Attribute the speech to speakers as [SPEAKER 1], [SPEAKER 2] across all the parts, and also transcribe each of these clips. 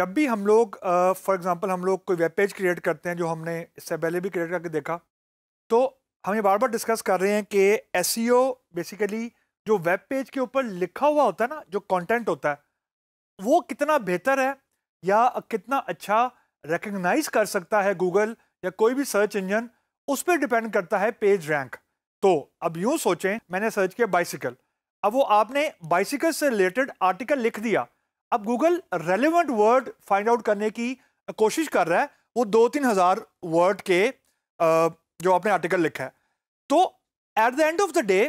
[SPEAKER 1] जब भी हम लोग फॉर एग्जांपल हम लोग कोई वेब पेज क्रिएट करते हैं, जो हमने इससे पहले भी क्रिएट करके देखा तो हम ये बार बार डिस्कस कर रहे हैं कि एस बेसिकली e जो वेब पेज के ऊपर लिखा हुआ होता है ना, जो कंटेंट होता है, वो कितना बेहतर है या कितना अच्छा रिकग्नाइज कर सकता है गूगल या कोई भी सर्च इंजन उस पर डिपेंड करता है पेज रैंक तो अब यूँ सोचें, मैंने सर्च किया बाइसिकल अब वो आपने बाइसिकल से रिलेटेड आर्टिकल लिख दिया अब Google relevant word find out करने की कोशिश कर रहा है, वो दो तीन हज़ार वर्ड के जो आपने आर्टिकल लिखा है। तो at the end of the day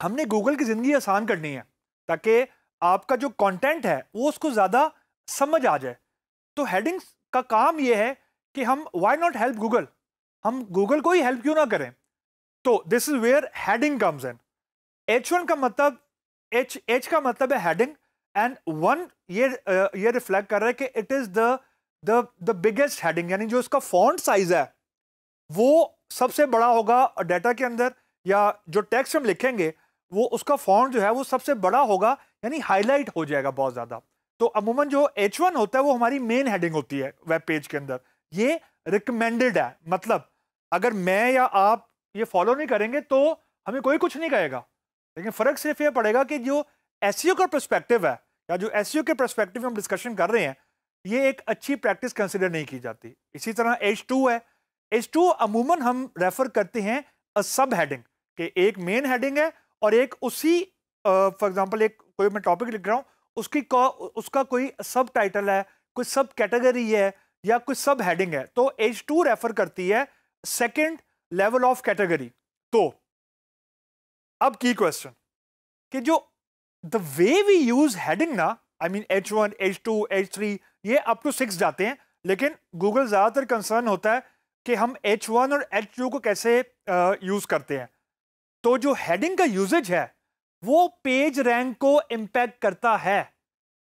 [SPEAKER 1] हमने गूगल की ज़िंदगी आसान करनी है, ताकि आपका जो कंटेंट है, वो उसको ज़्यादा समझ आ जाए। तो हेडिंग्स का काम ये है कि हम वाई नॉट हेल्प गूगल हम गूगल को ही हेल्प क्यों ना करें? तो this is where heading comes in H one का मतलब एच एच का मतलब है हेडिंग एंड वन ये ये रिफ्लेक्ट कर रहा है कि it is the the the biggest heading यानी जो इसका फॉन्ट साइज़ है, वो सबसे बड़ा होगा डाटा के अंदर, या जो टेक्स्ट हम लिखेंगे, वो उसका फॉन्ट जो है, वो सबसे बड़ा होगा, यानी हाईलाइट हो जाएगा बहुत ज़्यादा। तो अमूमन जो एच वन होता है, वो हमारी मेन हेडिंग होती है वेब पेज के अंदर। ये रिकमेंडेड है मतलब अगर मैं या आप ये फॉलो नहीं करेंगे तो हमें कोई कुछ नहीं कहेगा। लेकिन फ़र्क सिर्फ़ ये पड़ेगा कि जो एस e का परस्पेक्टिव है या जो एस e के परस्पेक्टिव में हम डिस्कशन कर रहे हैं ये एक अच्छी प्रैक्टिस कंसिडर नहीं की जाती। इसी तरह एच टू है। एच टू अमूमन हम रेफर करते हैं अ सब हेडिंग कि एक मेन हेडिंग है और एक उसी फॉर एग्जांपल एक कोई मैं टॉपिक लिख रहा हूँ उसकी को, उसका कोई सब टाइटल है कोई सब कैटेगरी है या कोई सब हेडिंग है। तो एच टू रेफर करती है सेकेंड लेवल ऑफ़ कैटेगरी तो अब की क्वेश्चन कि जो the way we use heading ना I mean H one H two H three ये अप टू सिक्स जाते हैं, लेकिन गूगल ज़्यादातर कंसर्न होता है कि हम एच वन और एच टू को कैसे यूज़ करते हैं। तो जो हेडिंग का यूजेज है, वो पेज रैंक को इम्पैक्ट करता है।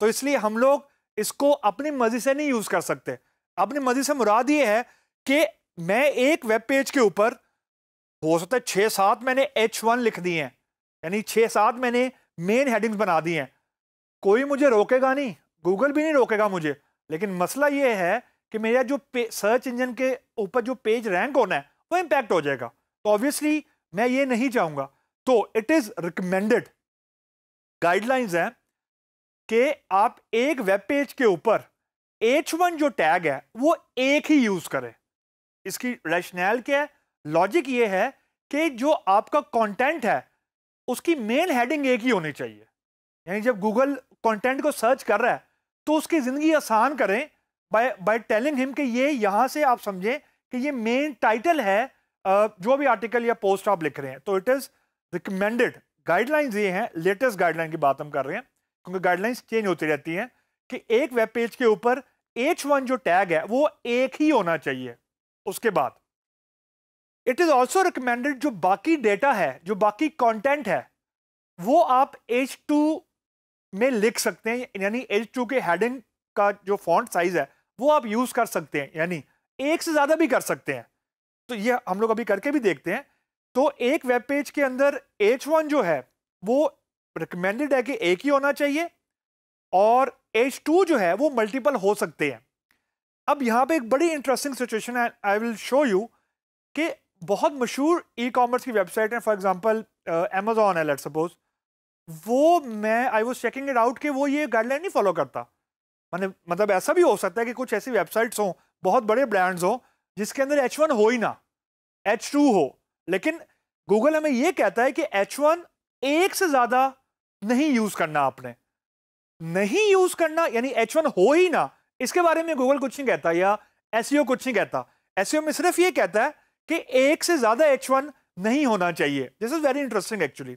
[SPEAKER 1] तो इसलिए हम लोग इसको अपनी मर्ज़ी से नहीं यूज़ कर सकते। अपनी मर्ज़ी से मुराद ये है कि मैं एक वेब पेज के ऊपर, हो सकता है छः सात मैंने एच वन लिख दिए हैं, यानी छः सात मैंने मेन हेडिंग्स बना दी हैं। कोई मुझे रोकेगा नहीं गूगल भी नहीं रोकेगा मुझे। लेकिन मसला ये है कि मेरा जो सर्च इंजन के ऊपर जो पेज रैंक होना है, वो इम्पैक्ट हो जाएगा। तो ऑब्वियसली मैं ये नहीं चाहूँगा। तो इट इज़ रिकमेंडेड गाइडलाइंस हैं कि आप एक वेब पेज के ऊपर एच वन जो टैग है, वो एक ही यूज़ करें। इसकी रैशनैल क्या है? लॉजिक ये है कि जो आपका कंटेंट है उसकी मेन हेडिंग एक ही होनी चाहिए। यानी जब गूगल कंटेंट को सर्च कर रहा है तो उसकी ज़िंदगी आसान करें बाय बाय टेलिंग हिम कि ये यहाँ से आप समझें कि ये मेन टाइटल है जो भी आर्टिकल या पोस्ट आप लिख रहे हैं। तो इट इज़ रिकमेंडेड गाइडलाइंस ये हैं लेटेस्ट गाइडलाइन की बात हम कर रहे हैं, क्योंकि गाइडलाइंस चेंज होती रहती हैं कि एक वेब पेज के ऊपर एच वन जो टैग है, वो एक ही होना चाहिए। उसके बाद इट इज़ ऑल्सो रिकमेंडेड जो बाकी डेटा है, जो बाकी कंटेंट है, वो आप एच टू में लिख सकते हैं, यानी एच टू के हेडिंग का जो फॉन्ट साइज़ है, वो आप यूज़ कर सकते हैं, यानी एक से ज़्यादा भी कर सकते हैं। तो ये हम लोग अभी करके भी देखते हैं। तो एक वेब पेज के अंदर एच वन जो है, वो रिकमेंडेड है कि एक ही होना चाहिए, और एच टू जो है, वो मल्टीपल हो सकते हैं। अब यहाँ पे एक बड़ी इंटरेस्टिंग सिचुएशन है आई विल शो यू कि बहुत मशहूर ई कॉमर्स की वेबसाइट है फॉर एग्जांपल अमेजोन है लेट सपोज़ वो मैं I was checking it out कि वो ये गाइडलाइन नहीं फॉलो करता। मैंने मतलब ऐसा भी हो सकता है कि कुछ ऐसी वेबसाइट्स हों, बहुत बड़े ब्रांड्स हों, जिसके अंदर एच वन हो ही ना। एच टू हो। लेकिन गूगल हमें ये कहता है कि एच वन एक से ज़्यादा नहीं यूज़ करना आपने। नहीं यूज़ करना, यानी एच वन हो ही ना, इसके बारे में गूगल कुछ नहीं कहता या एस e कुछ नहीं कहता। एस e में सिर्फ़ ये कहता है कि एक से ज़्यादा एच वन नहीं होना चाहिए। This is very interesting actually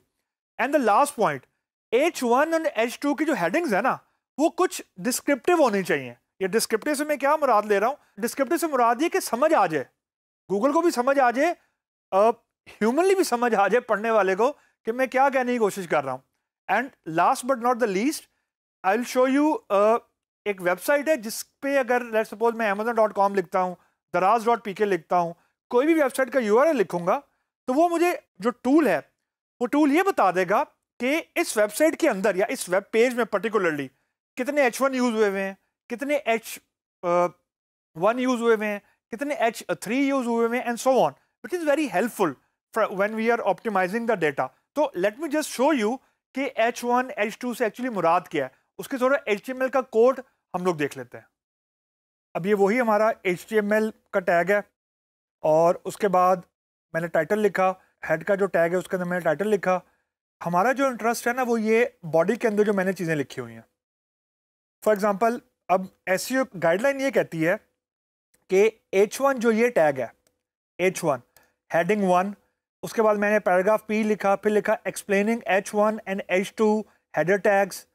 [SPEAKER 1] and the last point H one and H two की जो हेडिंग्स है ना, वो कुछ डिस्क्रिप्टिव होनी चाहिए। ये डिस्क्रिप्टिव से मैं क्या मुराद ले रहा हूँ? डिस्क्रिप्टिव से मुराद ये कि समझ आ जाए। गूगल को भी समझ आ जाए ह्यूमनली भी समझ आ जाए पढ़ने वाले को कि मैं क्या कहने की कोशिश कर रहा हूँ। And last but not the least I will show you एक वेबसाइट है जिस पे अगर लेट सपोज़ मैं अमेजन डॉट कॉम लिखता हूँ, दराज डॉट पी के लिखता हूँ कोई भी वेबसाइट का यू लिखूँगा तो वो मुझे जो टूल है, वो टूल ये बता देगा कि इस वेबसाइट के अंदर या इस वेब पेज में पर्टिकुलरली कितने एच वन यूज़ हुए हुए हैं, कितने एच वन यूज़ हुए हुए हैं, कितने एच थ्री यूज़ हुए हुए हैं and so on which is very helpful when we are optimizing the data तो let me just show you कि एच वन एच टू से एक्चुअली मुराद क्या है। उसके थोड़ा एच का कोड हम लोग देख लेते हैं। अब ये वही हमारा एच का टैग है। और उसके बाद मैंने टाइटल लिखा हेड का जो टैग है उसके अंदर मैंने टाइटल लिखा। हमारा जो इंटरेस्ट है ना वो ये बॉडी के अंदर जो मैंने चीज़ें लिखी हुई हैं। फॉर एग्ज़ाम्पल अब ऐसी गाइडलाइन ये कहती है कि एच वन जो ये टैग है एच वन हेडिंग वन उसके बाद मैंने पैराग्राफ पी लिखा, फिर लिखा explaining H one and H two header tags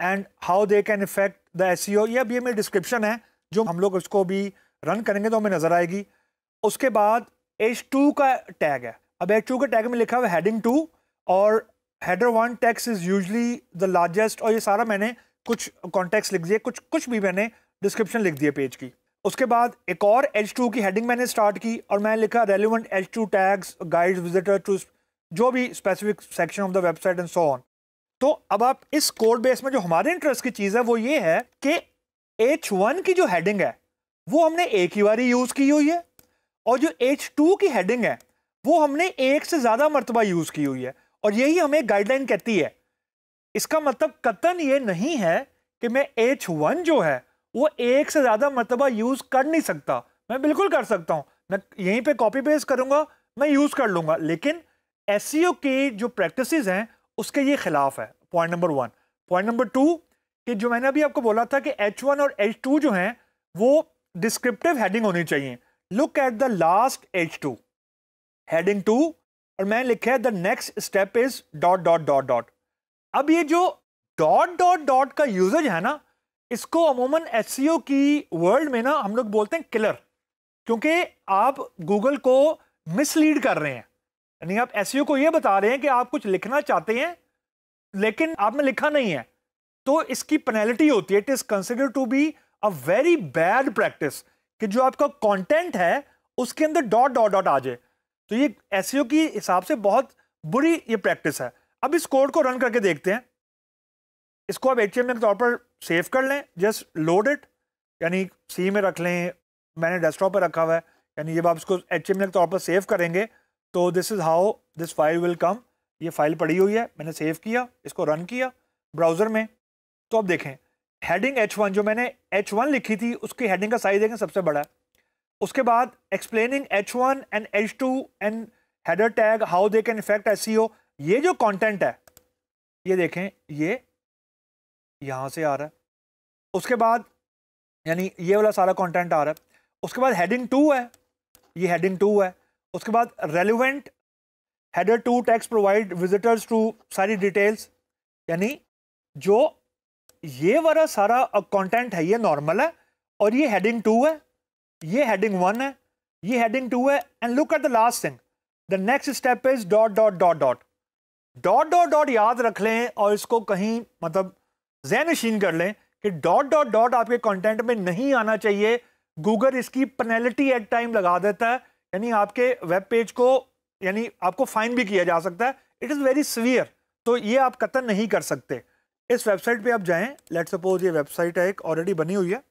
[SPEAKER 1] and how they can affect the S ये अभी मेरी डिस्क्रिप्शन है, जो हम लोग उसको भी रन करेंगे तो हमें नज़र आएगी। उसके बाद एच टू का टैग है। अब एच टू के टैग में लिखा हुआ है हेडिंग टू और header one tags is usually the largest और ये सारा मैंने कुछ कॉन्टेक्स लिख दिए, कुछ कुछ भी मैंने डिस्क्रिप्शन लिख दिए पेज की। उसके बाद एक और एच टू की हेडिंग मैंने स्टार्ट की और मैंने लिखा relevant H two tags guide visitor to जो भी specific section of the website and so on तो अब आप इस कोड बेस में जो हमारे इंटरेस्ट की चीज़ है, वो ये है कि एच वन की जो हेडिंग है, वो हमने एक ही बारी यूज़ की हुई है। और जो एच टू की हेडिंग है, वो हमने एक से ज़्यादा मरतबा यूज़ की हुई है और यही हमें गाइडलाइन कहती है। इसका मतलब कतन ये नहीं है कि मैं एच वन जो है, वो एक से ज़्यादा मरतबा यूज़ कर नहीं सकता। मैं बिल्कुल कर सकता हूँ। मैं यहीं पे कॉपी पेस्ट करूँगा, मैं यूज़ कर लूँगा, लेकिन एस e की जो प्रैक्टिस हैं, उसके ये खिलाफ है। Point number one point number two कि जो मैंने अभी आपको बोला था कि एच वन और एच टू जो हैं, वो डिस्क्रिप्टिव हेडिंग होनी चाहिए। Look at the last H two heading two और मैं लिखा है the next step is dot dot dot dot अब ये जो डॉट डॉट डॉट का यूजेज है ना, इसको अमूमन एस e की वर्ल्ड में ना हम लोग बोलते हैं किलर क्योंकि आप गूगल को मिसलीड कर रहे हैं। यानी आप एस e को ये बता रहे हैं कि आप कुछ लिखना चाहते हैं, लेकिन आपने लिखा नहीं है। तो इसकी पेनल्टी होती है it is consider to be a very bad practice कि जो आपका कंटेंट है, उसके अंदर डॉट डॉट डॉट आ जाए। तो ये एस e की हिसाब से बहुत बुरी ये प्रैक्टिस है। अब इस कोड को रन करके देखते हैं। इसको आप एच के तौर पर सेव कर लें जस्ट लोड इट यानी सी में रख लें, मैंने डेस्कटॉप पर रखा हुआ है, यानी जब आप इसको एच के तौर पर सेव करेंगे तो this is how this file will come ये फ़ाइल पड़ी हुई है, मैंने सेव किया, इसको रन किया ब्राउज़र में। तो अब देखें हेडिंग एच वन जो मैंने एच वन लिखी थी, उसकी हेडिंग का साइज़ देखें, सबसे बड़ा उसके बाद explaining H one and H two and header tag how they can affect S ये जो कंटेंट है, ये देखें, ये यहाँ से आ रहा है। उसके बाद, यानी ये वाला सारा कंटेंट आ रहा है। उसके बाद हेडिंग टू है, ये हेडिंग टू है। उसके बाद relevant header two tags provide visitors to सारी डिटेल्स यानी जो ये वाला सारा कंटेंट है, ये नॉर्मल है, और ये हेडिंग टू है, ये हेडिंग वन है, ये हेडिंग टू है and look at the last thing the next step is dot dot dot dot dot dot dot याद रख लें और इसको कहीं मतलब जैन नशीन कर लें कि डॉट डॉट डॉट आपके कंटेंट में नहीं आना चाहिए। गूगल इसकी पेनल्टी एट टाइम लगा देता है, यानी आपके वेब पेज को, यानी आपको फाइन भी किया जा सकता है। इट इज़ वेरी सवियर तो ये आप कतन नहीं कर सकते। इस वेबसाइट पे आप जाएँ। लेट सपोज़ ये वेबसाइट है, एक ऑलरेडी बनी हुई है।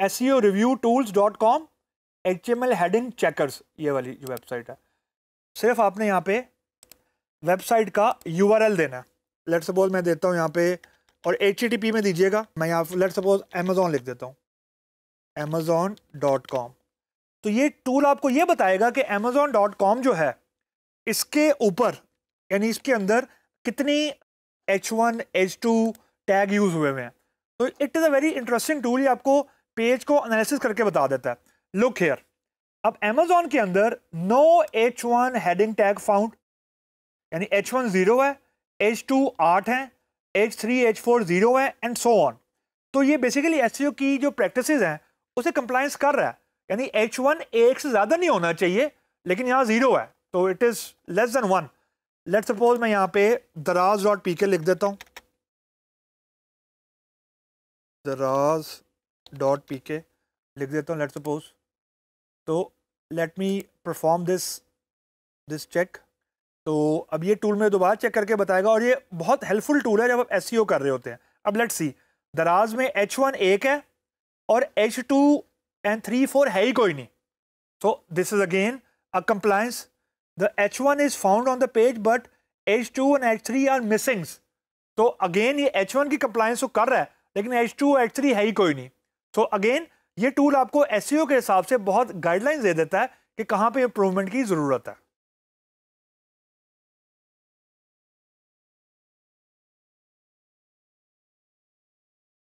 [SPEAKER 1] S review tools dot com H M L heading checkers ये वाली जो वेबसाइट है। सिर्फ़ आपने यहाँ पे वेबसाइट का यू देना है। लेट सपोज़ मैं देता हूँ यहाँ पे, और एच में दीजिएगा। मैं यहाँ लेट सपोज़ अमेज़ोन लिख देता हूँ। अमेज़ोन डॉट कॉम तो ये टूल आपको ये बताएगा कि अमेज़ोन डॉट कॉम जो है, इसके ऊपर, यानी इसके अंदर कितनी H one H two tag use हुए हुए हैं। तो it is a very interesting tool ये आपको पेज को एनालिसिस करके बता देता है। लुक हेयर अब अमेज़ोन के अंदर no H one heading tag found यानी एच वन ज़ीरो है एच टू आठ है H three H four zero है एंड सो ऑन तो ये बेसिकली एस की जो प्रैक्टिस हैं, उसे कंप्लाइंस कर रहा है। यानी एच वन एक से ज़्यादा नहीं होना चाहिए, लेकिन यहाँ ज़ीरो है। तो it is less than one let suppose मैं यहाँ पे दराज डॉट पी के लिख देता हूँ। दराज डॉट पी के लिख देता हूँ लेट सपोज़ तो let me perform this this check तो अब ये टूल में दोबारा चेक करके बताएगा और ये बहुत हेल्पफुल टूल है जब आप एस कर रहे होते हैं। अब लेट सी दराज में एच वन एक है और H two and three four है ही कोई नहीं। तो this is again a compliance the H one is found on the page but H two and H three are missings तो अगेन ये एच वन की कंप्लायंस तो कर रहा है लेकिन एच टू एच थ्री है ही कोई नहीं। तो अगेन ये टूल आपको एस के हिसाब से बहुत गाइडलाइंस दे देता है कि कहाँ पे इंप्रूवमेंट की ज़रूरत है।